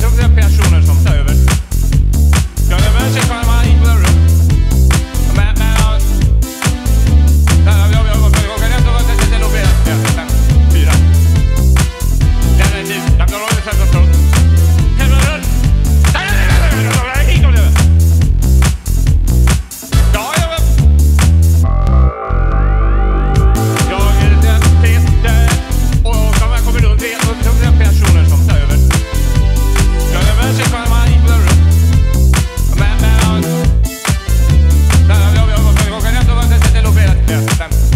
då tre personer som. Jajamensan, FM.